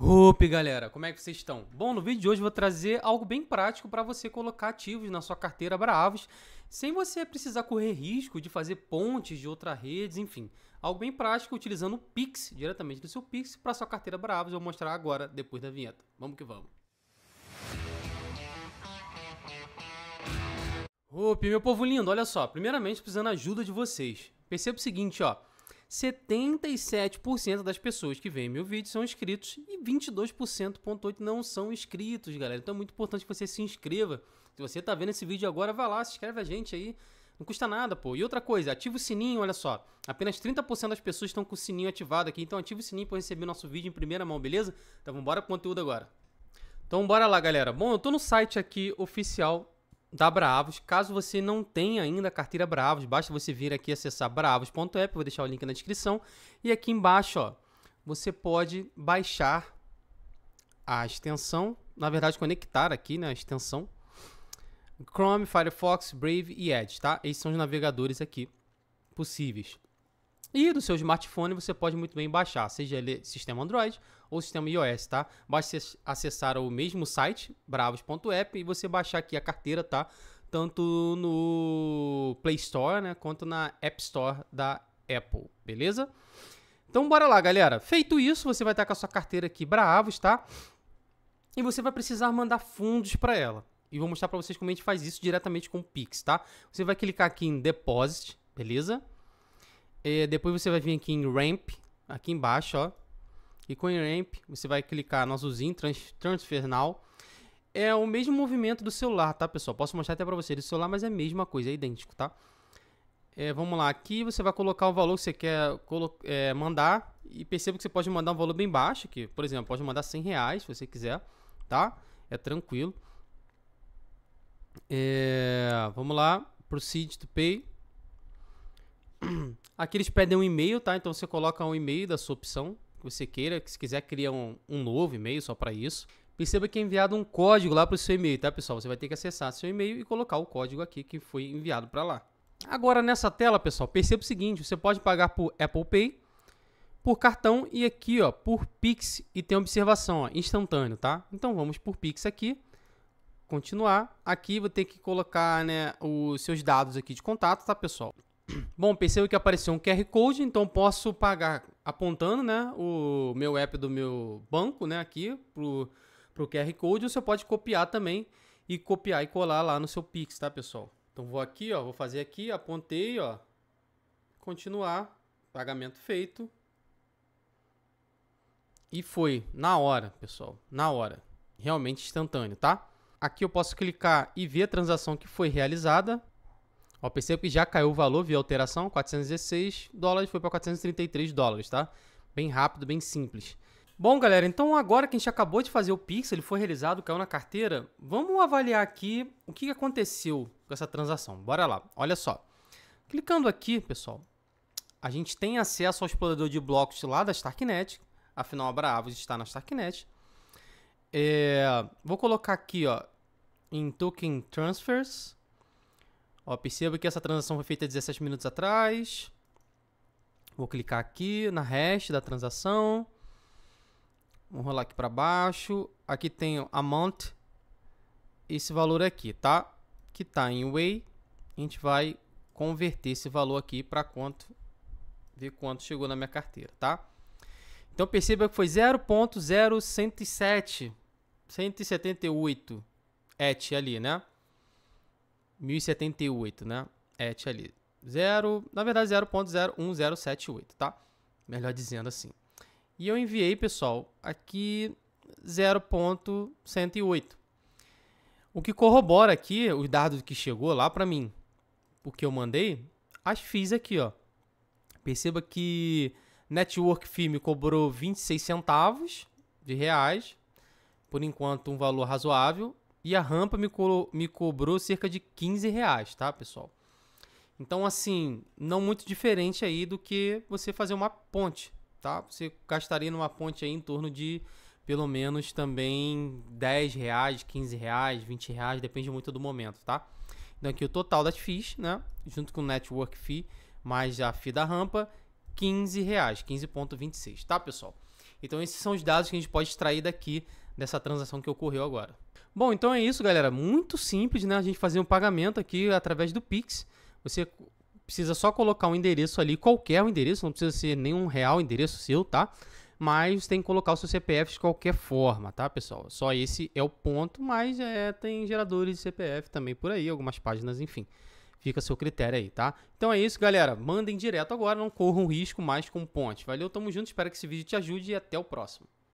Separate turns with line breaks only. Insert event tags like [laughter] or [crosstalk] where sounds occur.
Opa, galera, como é que vocês estão? Bom, no vídeo de hoje eu vou trazer algo bem prático para você colocar ativos na sua carteira Bravos, sem você precisar correr risco de fazer pontes de outras redes, enfim. Algo bem prático utilizando o Pix, diretamente do seu Pix, para sua carteira Bravos. Eu vou mostrar agora, depois da vinheta. Vamos que vamos. Opa, meu povo lindo, olha só. Primeiramente, precisando da ajuda de vocês. Perceba o seguinte, ó. 77% das pessoas que veem meu vídeo são inscritos e 22,8% não são inscritos, galera. Então é muito importante que você se inscreva. Se você tá vendo esse vídeo agora, vai lá, se inscreve a gente aí. Não custa nada, pô. E outra coisa, ativa o sininho, olha só. Apenas 30% das pessoas estão com o sininho ativado aqui. Então ativa o sininho para receber nosso vídeo em primeira mão, beleza? Então vamos embora pro conteúdo agora. Então bora lá, galera. Bom, eu tô no site aqui oficial da Bravos. Caso você não tenha ainda a carteira Bravos, basta você vir aqui acessar bravos.app, vou deixar o link na descrição. E aqui embaixo, ó, você pode baixar a extensão, na verdade conectar aqui, né, a extensão Chrome, Firefox, Brave e Edge, tá? Esses são os navegadores aqui possíveis. E do seu smartphone você pode muito bem baixar, seja ele sistema Android ou sistema iOS, tá? Basta acessar o mesmo site, bravos.app, e você baixar aqui a carteira, tá? Tanto no Play Store, né, quanto na App Store da Apple, beleza? Então bora lá, galera. Feito isso, você vai estar com a sua carteira aqui Bravos, tá? E você vai precisar mandar fundos para ela. E vou mostrar para vocês como a gente faz isso diretamente com o Pix, tá? Você vai clicar aqui em Deposit, beleza? E depois você vai vir aqui em Ramp, aqui embaixo, ó. E com Ramp, você vai clicar no azulzinho, trans, Transfer Now. É o mesmo movimento do celular, tá, pessoal? Posso mostrar até para vocês do celular, mas é a mesma coisa, é idêntico, tá? É, vamos lá, aqui você vai colocar o valor que você quer é, mandar e perceba que você pode mandar um valor bem baixo, que, por exemplo, pode mandar 100 reais se você quiser, tá? É tranquilo. É, vamos lá, proceed to pay. [clears throat] Aqui eles pedem um e-mail, tá? Então você coloca um e-mail da sua opção que você queira. Que se quiser criar um, um novo e-mail só para isso. Perceba que é enviado um código lá para o seu e-mail, tá, pessoal? Você vai ter que acessar seu e-mail e colocar o código aqui que foi enviado para lá. Agora nessa tela, pessoal, perceba o seguinte: você pode pagar por Apple Pay, por cartão e aqui, ó, por Pix e tem observação, ó, instantâneo, tá? Então vamos por Pix aqui. Continuar. Aqui vou ter que colocar, né, os seus dados aqui de contato, tá, pessoal? Bom, percebo que apareceu um QR Code, então posso pagar apontando né, o meu app do meu banco né, aqui pro, pro QR Code. Ou você pode copiar também e copiar e colar lá no seu Pix, tá, pessoal? Então vou aqui, ó, vou fazer aqui, apontei, ó, continuar, pagamento feito. E foi na hora, pessoal, na hora. Realmente instantâneo, tá? Aqui eu posso clicar e ver a transação que foi realizada. Ó, percebo que já caiu o valor via alteração, 416 dólares foi para 433 dólares, tá? Bem rápido, bem simples. Bom, galera, então agora que a gente acabou de fazer o Pix, ele foi realizado, caiu na carteira, vamos avaliar aqui o que aconteceu com essa transação. Bora lá, olha só. Clicando aqui, pessoal, a gente tem acesso ao explorador de blocos lá da Starknet, afinal a Bravos está na Starknet. É, vou colocar aqui ó, em Token Transfers, Ó, perceba que essa transação foi feita 17 minutos atrás. Vou clicar aqui na hash da transação. Vamos rolar aqui para baixo. Aqui tem o amount. Esse valor aqui, tá? Que tá em Way. A gente vai converter esse valor aqui para quanto. Ver quanto chegou na minha carteira, tá? Então perceba que foi 0.0107. 178 ETH ali, né? 1078, né? ETH ali. 0, na verdade 0.01078, tá? Melhor dizendo assim. E eu enviei, pessoal, aqui 0.108. O que corrobora aqui os dados que chegou lá para mim, porque eu mandei, as fiz aqui, ó. Perceba que Network Fee me cobrou 26 centavos de reais, por enquanto um valor razoável. E a rampa me, co me cobrou cerca de 15 reais, tá, pessoal? Então, assim, não muito diferente aí do que você fazer uma ponte, tá? Você gastaria numa ponte aí em torno de pelo menos também 10 reais, 15 reais, 20 reais, depende muito do momento, tá? Então aqui o total das FIIs, né? Junto com o Network Fee, mais a FII da rampa, 15 reais, 15.26, tá, pessoal? Então esses são os dados que a gente pode extrair daqui dessa transação que ocorreu agora. Bom, então é isso, galera. Muito simples, né? A gente fazer um pagamento aqui através do Pix. Você precisa só colocar um endereço ali, qualquer endereço, não precisa ser nenhum real endereço seu, tá? Mas tem que colocar o seu CPF de qualquer forma, tá, pessoal? Só esse é o ponto, mas é, tem geradores de CPF também por aí, algumas páginas, enfim. Fica a seu critério aí, tá? Então é isso, galera. Mandem direto agora, não corram risco mais com ponte. Valeu, tamo junto, espero que esse vídeo te ajude e até o próximo.